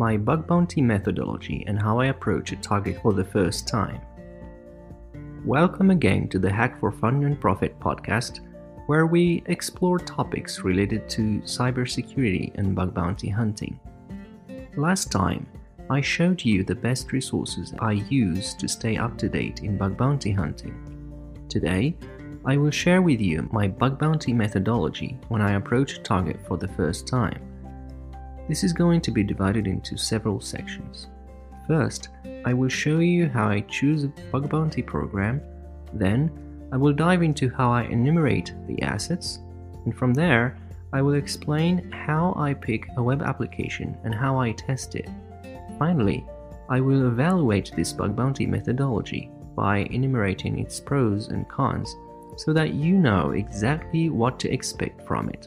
my bug bounty methodology and how I approach a target for the first time. Welcome again to the Hack for Fun and Profit podcast, where we explore topics related to cybersecurity and bug bounty hunting. Last time, I showed you the best resources I use to stay up to date in bug bounty hunting. Today, I will share with you my bug bounty methodology when I approach a target for the first time. This is going to be divided into several sections. First, I will show you how I choose a bug bounty program, then, I will dive into how I enumerate the assets, and from there, I will explain how I pick a web application and how I test it. Finally, I will evaluate this bug bounty methodology by enumerating its pros and cons so that you know exactly what to expect from it.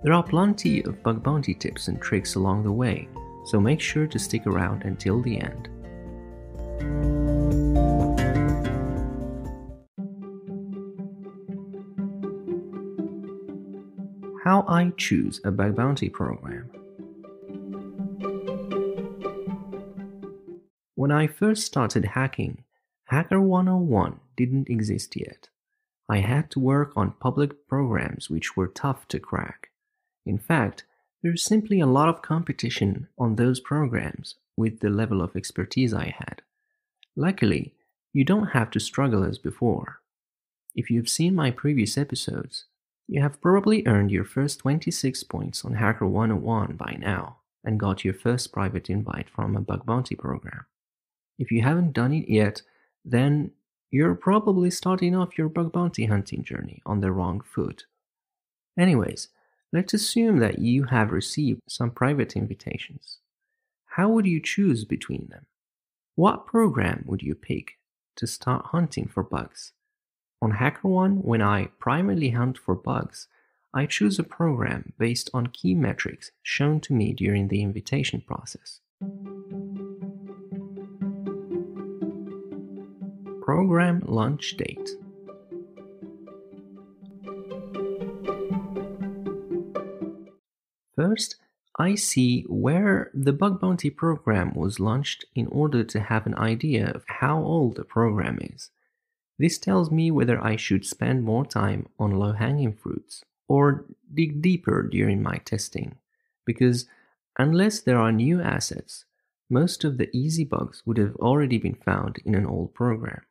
There are plenty of bug bounty tips and tricks along the way, so make sure to stick around until the end. How I choose a bug bounty program. When I first started hacking, Hacker 101 didn't exist yet. I had to work on public programs which were tough to crack. In fact, there's simply a lot of competition on those programs with the level of expertise I had. Luckily, you don't have to struggle as before. If you've seen my previous episodes, you have probably earned your first 26 points on Hacker 101 by now and got your first private invite from a bug bounty program. If you haven't done it yet, then you're probably starting off your bug bounty hunting journey on the wrong foot. Anyways, Let's assume that you have received some private invitations. How would you choose between them? What program would you pick to start hunting for bugs? On HackerOne, when I primarily hunt for bugs, I choose a program based on key metrics shown to me during the invitation process. Program launch date First, I see where the bug bounty program was launched in order to have an idea of how old the program is. This tells me whether I should spend more time on low hanging fruits or dig deeper during my testing, because unless there are new assets, most of the easy bugs would have already been found in an old program.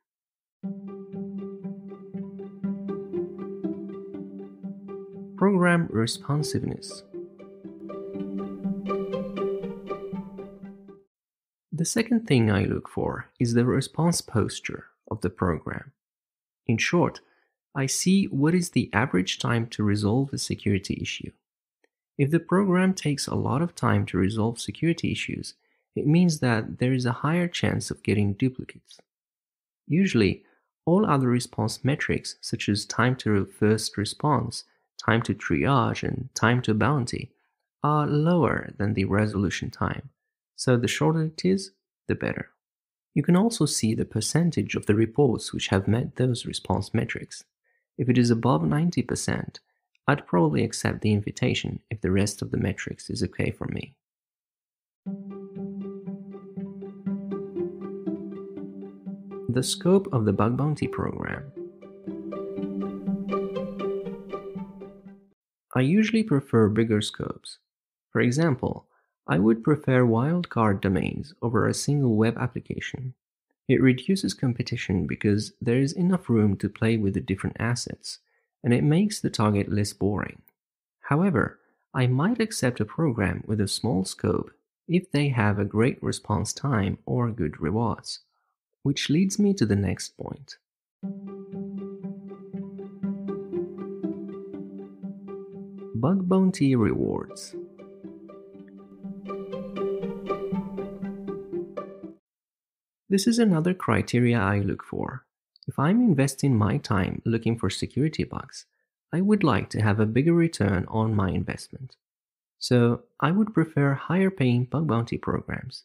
Program responsiveness. The second thing I look for is the response posture of the program. In short, I see what is the average time to resolve a security issue. If the program takes a lot of time to resolve security issues, it means that there is a higher chance of getting duplicates. Usually, all other response metrics, such as time to first response, time to triage, and time to bounty, are lower than the resolution time so the shorter it is, the better. You can also see the percentage of the reports which have met those response metrics. If it is above 90%, I'd probably accept the invitation if the rest of the metrics is okay for me. The scope of the bug bounty program. I usually prefer bigger scopes. For example, I would prefer wildcard domains over a single web application. It reduces competition because there is enough room to play with the different assets, and it makes the target less boring. However, I might accept a program with a small scope if they have a great response time or good rewards. Which leads me to the next point. Bug Bounty Rewards This is another criteria I look for. If I'm investing my time looking for security bugs, I would like to have a bigger return on my investment. So I would prefer higher paying bug bounty programs.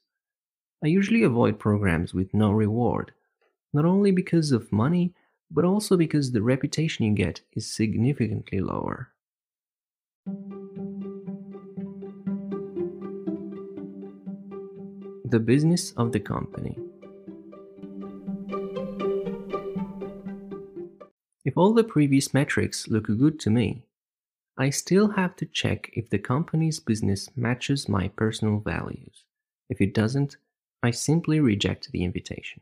I usually avoid programs with no reward, not only because of money, but also because the reputation you get is significantly lower. the business of the company. If all the previous metrics look good to me, I still have to check if the company's business matches my personal values. If it doesn't, I simply reject the invitation.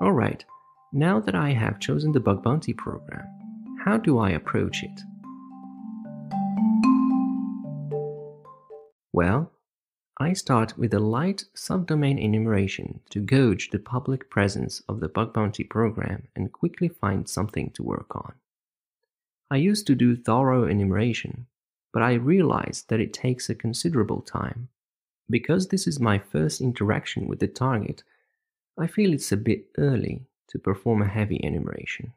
Alright, now that I have chosen the bug bounty program, how do I approach it? Well, I start with a light subdomain enumeration to gauge the public presence of the bug bounty program and quickly find something to work on. I used to do thorough enumeration, but I realized that it takes a considerable time. Because this is my first interaction with the target, I feel it's a bit early to perform a heavy enumeration.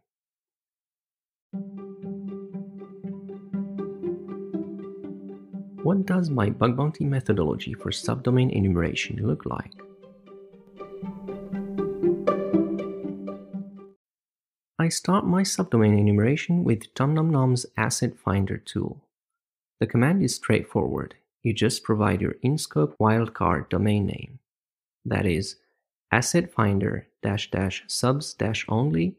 What does my bug bounty methodology for subdomain enumeration look like? I start my subdomain enumeration with TomNomNom's assetfinder tool. The command is straightforward. You just provide your in-scope wildcard domain name. That is, asset finder dash dash subs dash only,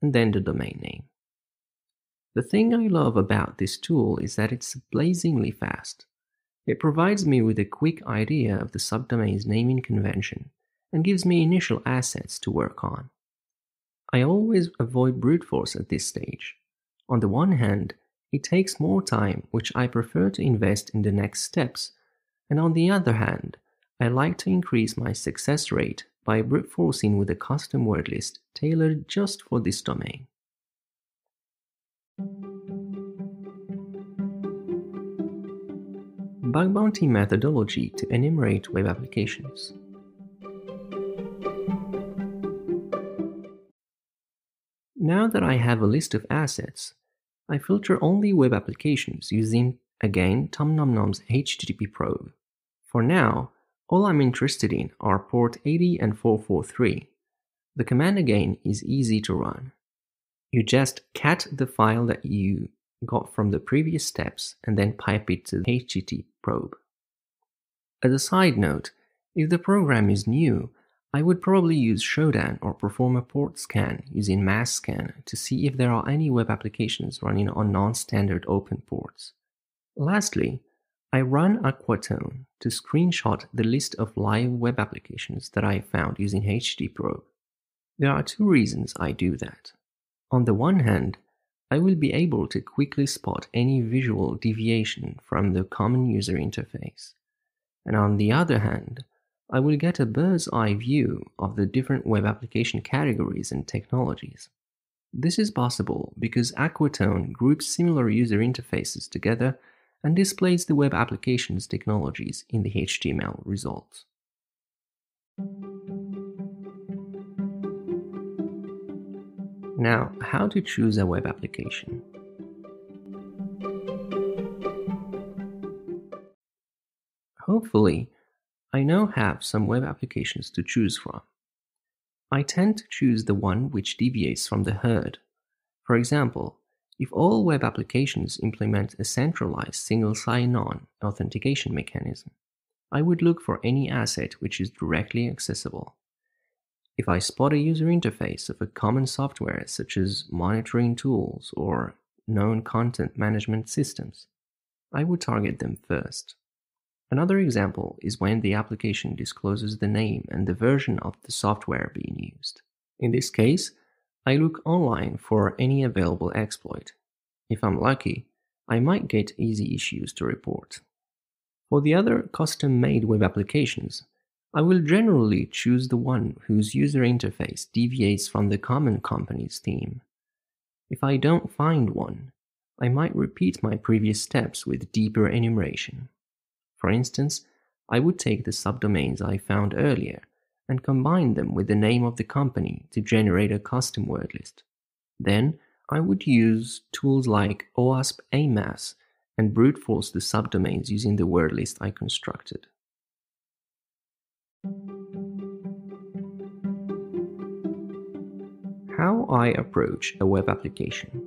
and then the domain name. The thing I love about this tool is that it's blazingly fast. It provides me with a quick idea of the subdomain's naming convention and gives me initial assets to work on. I always avoid brute force at this stage. On the one hand, it takes more time, which I prefer to invest in the next steps, and on the other hand, I like to increase my success rate by brute forcing with a custom word list tailored just for this domain. Bug bounty methodology to enumerate web applications. Now that I have a list of assets, I filter only web applications using, again, TomNomNom's HTTP probe. For now, all I'm interested in are port 80 and 443. The command again is easy to run. You just cat the file that you got from the previous steps and then pipe it to the HTTP probe. As a side note, if the program is new, I would probably use Shodan or perform a port scan using masscan to see if there are any web applications running on non-standard open ports. Lastly, I run Aquatone to screenshot the list of live web applications that I found using HTTP probe. There are two reasons I do that. On the one hand, I will be able to quickly spot any visual deviation from the common user interface. And on the other hand, I will get a bird's eye view of the different web application categories and technologies. This is possible because Aquatone groups similar user interfaces together and displays the web application's technologies in the HTML results. Now, how to choose a web application? Hopefully, I now have some web applications to choose from. I tend to choose the one which deviates from the herd. For example, if all web applications implement a centralized single sign-on authentication mechanism, I would look for any asset which is directly accessible. If I spot a user interface of a common software such as monitoring tools or known content management systems, I would target them first. Another example is when the application discloses the name and the version of the software being used. In this case, I look online for any available exploit. If I'm lucky, I might get easy issues to report. For the other custom-made web applications, I will generally choose the one whose user interface deviates from the common company's theme. If I don't find one, I might repeat my previous steps with deeper enumeration. For instance, I would take the subdomains I found earlier and combine them with the name of the company to generate a custom word list. Then I would use tools like OWASP Amass and brute force the subdomains using the word list I constructed. How I approach a web application.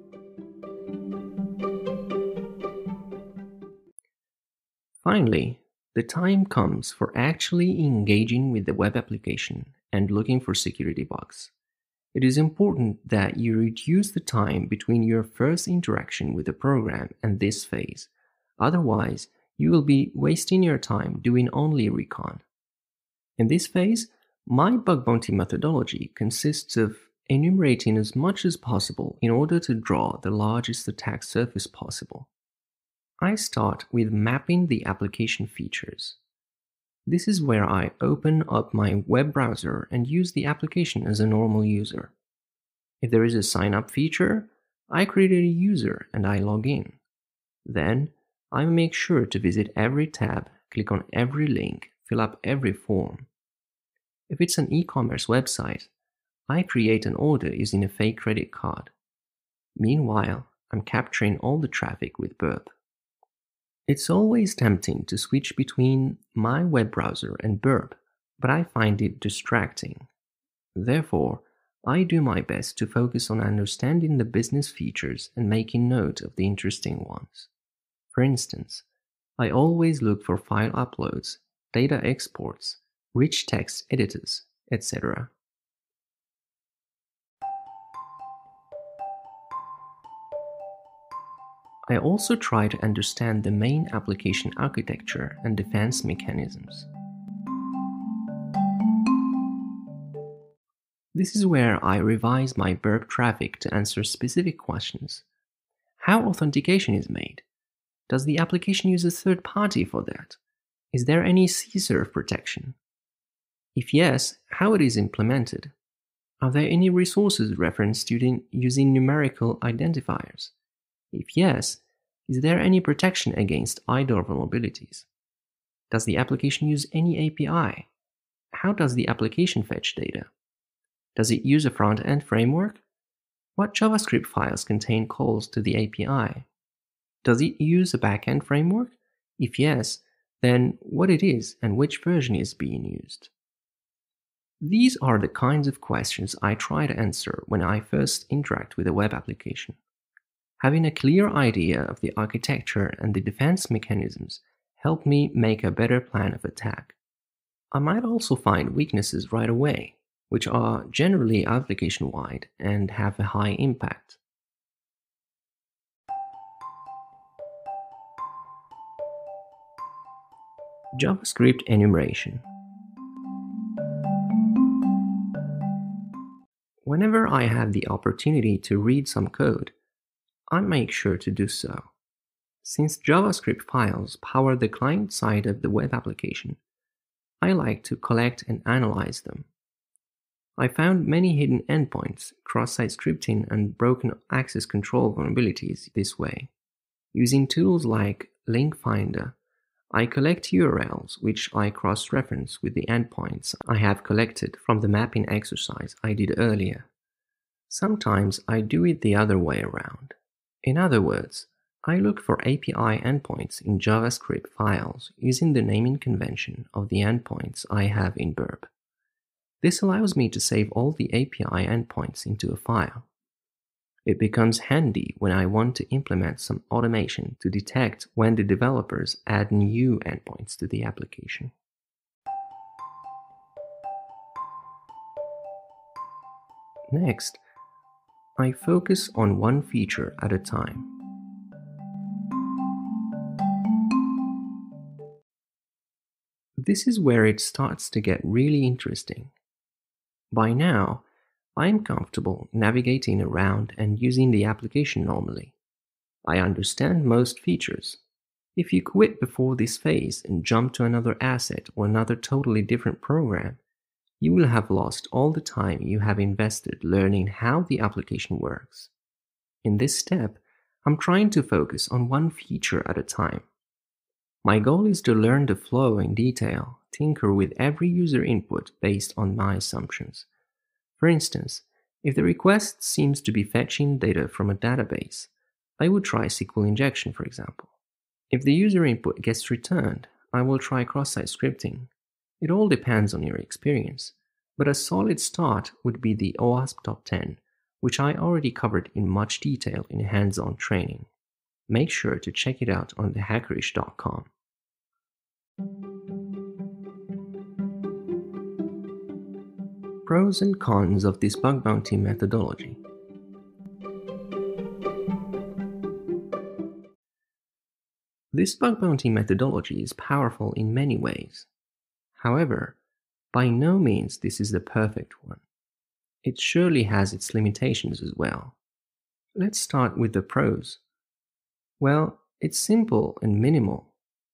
Finally, the time comes for actually engaging with the web application and looking for security bugs. It is important that you reduce the time between your first interaction with the program and this phase. Otherwise, you will be wasting your time doing only recon. In this phase, my bug bounty methodology consists of enumerating as much as possible in order to draw the largest attack surface possible. I start with mapping the application features. This is where I open up my web browser and use the application as a normal user. If there is a sign up feature, I create a user and I log in. Then I make sure to visit every tab, click on every link, fill up every form. If it's an e commerce website, I create an order using a fake credit card. Meanwhile, I'm capturing all the traffic with Burp. It's always tempting to switch between my web browser and Burp, but I find it distracting. Therefore, I do my best to focus on understanding the business features and making note of the interesting ones. For instance, I always look for file uploads, data exports, rich text editors, etc. I also try to understand the main application architecture and defense mechanisms. This is where I revise my burp traffic to answer specific questions. How authentication is made? Does the application use a third party for that? Is there any CSRF protection? If yes, how it is implemented? Are there any resources referenced using numerical identifiers? If yes, is there any protection against IDOR vulnerabilities? Does the application use any API? How does the application fetch data? Does it use a front end framework? What JavaScript files contain calls to the API? Does it use a backend framework? If yes, then what it is and which version is being used. These are the kinds of questions I try to answer when I first interact with a web application. Having a clear idea of the architecture and the defense mechanisms help me make a better plan of attack. I might also find weaknesses right away, which are generally application wide and have a high impact. JavaScript enumeration. Whenever I have the opportunity to read some code, I make sure to do so. Since JavaScript files power the client side of the web application, I like to collect and analyze them. I found many hidden endpoints, cross-site scripting, and broken access control vulnerabilities this way. Using tools like LinkFinder, I collect URLs which I cross-reference with the endpoints I have collected from the mapping exercise I did earlier. Sometimes I do it the other way around. In other words, I look for API endpoints in JavaScript files using the naming convention of the endpoints I have in Burp. This allows me to save all the API endpoints into a file. It becomes handy when I want to implement some automation to detect when the developers add new endpoints to the application. Next, I focus on one feature at a time. This is where it starts to get really interesting. By now, I am comfortable navigating around and using the application normally. I understand most features. If you quit before this phase and jump to another asset or another totally different program, you will have lost all the time you have invested learning how the application works. In this step, I'm trying to focus on one feature at a time. My goal is to learn the flow in detail, tinker with every user input based on my assumptions. For instance, if the request seems to be fetching data from a database, I would try SQL injection, for example. If the user input gets returned, I will try cross-site scripting, it all depends on your experience, but a solid start would be the OWASP Top 10, which I already covered in much detail in hands on training. Make sure to check it out on thehackerish.com. Pros and cons of this bug bounty methodology. This bug bounty methodology is powerful in many ways. However, by no means this is the perfect one. It surely has its limitations as well. Let's start with the pros. Well, it's simple and minimal.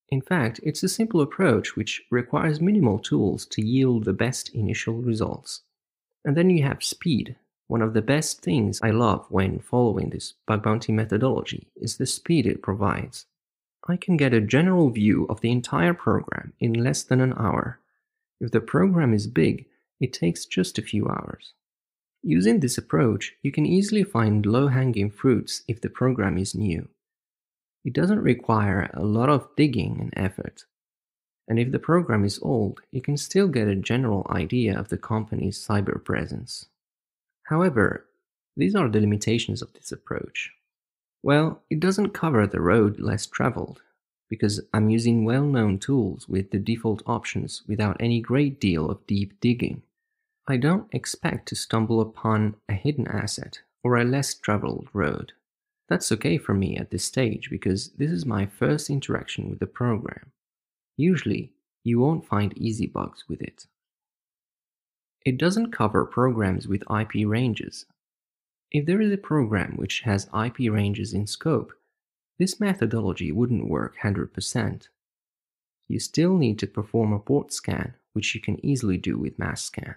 In fact, it's a simple approach which requires minimal tools to yield the best initial results. And then you have speed. One of the best things I love when following this bug bounty methodology is the speed it provides. I can get a general view of the entire program in less than an hour. If the program is big, it takes just a few hours. Using this approach, you can easily find low-hanging fruits if the program is new. It doesn't require a lot of digging and effort. And if the program is old, you can still get a general idea of the company's cyber presence. However, these are the limitations of this approach. Well, it doesn't cover the road less traveled, because I'm using well-known tools with the default options without any great deal of deep digging. I don't expect to stumble upon a hidden asset or a less traveled road. That's okay for me at this stage because this is my first interaction with the program. Usually, you won't find easy bugs with it. It doesn't cover programs with IP ranges, if there is a program which has IP ranges in scope, this methodology wouldn't work 100%. You still need to perform a port scan, which you can easily do with Masscan.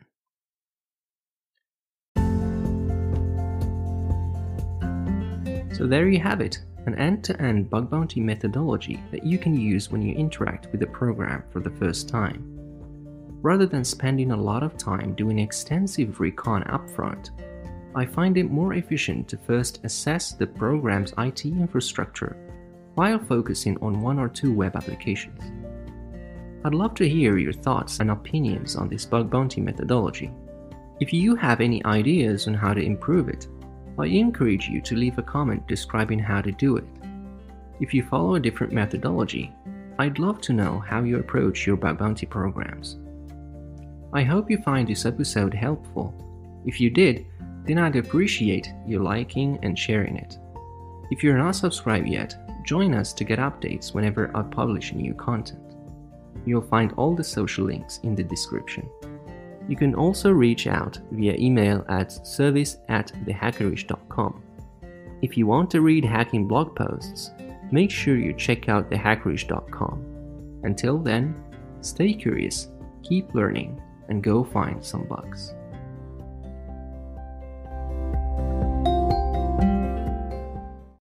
So there you have it, an end-to-end -end bug bounty methodology that you can use when you interact with a program for the first time. Rather than spending a lot of time doing extensive recon upfront, I find it more efficient to first assess the program's IT infrastructure while focusing on one or two web applications. I'd love to hear your thoughts and opinions on this bug bounty methodology. If you have any ideas on how to improve it, I encourage you to leave a comment describing how to do it. If you follow a different methodology, I'd love to know how you approach your bug bounty programs. I hope you find this episode helpful. If you did, then I'd appreciate you liking and sharing it. If you're not subscribed yet, join us to get updates whenever I publish new content. You'll find all the social links in the description. You can also reach out via email at service at thehackerish.com. If you want to read hacking blog posts, make sure you check out thehackerish.com. Until then, stay curious, keep learning, and go find some bugs.